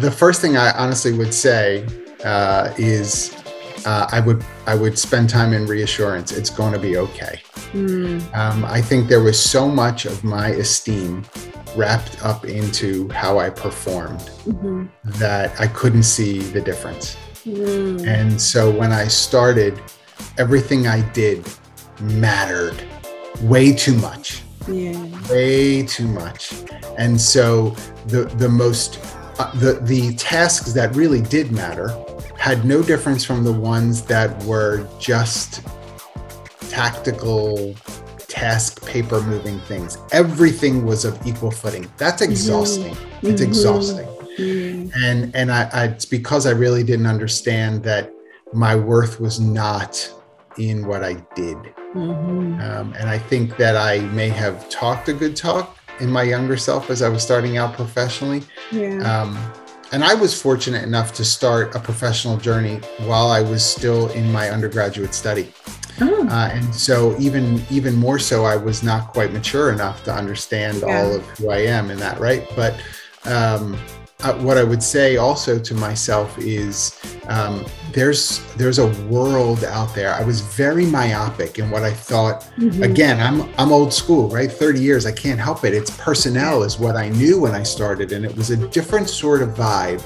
the first thing I honestly would say uh, is uh, I would I would spend time in reassurance. It's going to be okay. Mm. Um, I think there was so much of my esteem wrapped up into how I performed mm-hmm. that I couldn't see the difference. Mm. And so when I started, everything I did mattered way too much. Yeah. Way too much. And so the the most uh, the the tasks that really did matter had no difference from the ones that were just tactical task paper moving things everything was of equal footing that's mm-hmm. exhausting mm-hmm. it's exhausting mm-hmm. and and I, I, it's because i really didn't understand that my worth was not in what i did mm-hmm. um, and i think that i may have talked a good talk in my younger self as I was starting out professionally. Yeah. Um, and I was fortunate enough to start a professional journey while I was still in my undergraduate study. Oh. Uh, and so even even more so, I was not quite mature enough to understand yeah. all of who I am in that, right? But um, uh, what I would say also to myself is um, there's there's a world out there. I was very myopic in what I thought. Mm-hmm. Again, I'm I'm old school, right? 30 years, I can't help it. It's personnel is what I knew when I started, and it was a different sort of vibe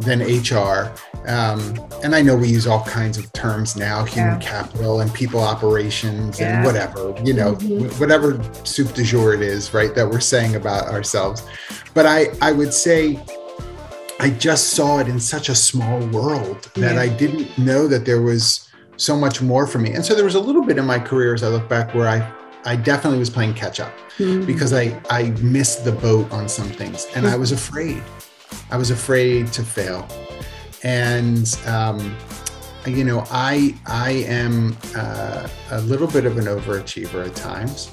than HR. Um, and I know we use all kinds of terms now, human yeah. capital and people operations yeah. and whatever, you know, mm-hmm. whatever soup du jour it is, right, that we're saying about ourselves. But I, I would say I just saw it in such a small world that yeah. I didn't know that there was so much more for me. And so there was a little bit in my career as I look back where I I definitely was playing catch up mm-hmm. because I I missed the boat on some things and I was afraid. I was afraid to fail. And um, you know, I I am uh, a little bit of an overachiever at times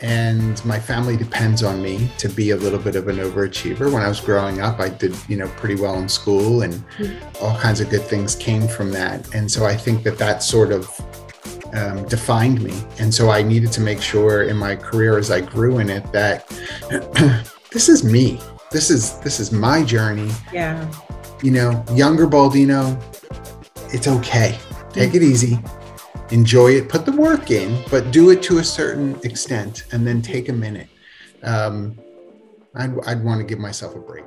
and my family depends on me to be a little bit of an overachiever. When I was growing up, I did, you know, pretty well in school and mm-hmm. all kinds of good things came from that. And so I think that that sort of um, defined me. And so I needed to make sure in my career as I grew in it that this is me. This is this is my journey. Yeah. You know, younger Baldino, it's okay. Take it easy enjoy it, put the work in, but do it to a certain extent and then take a minute. Um, I'd, I'd want to give myself a break.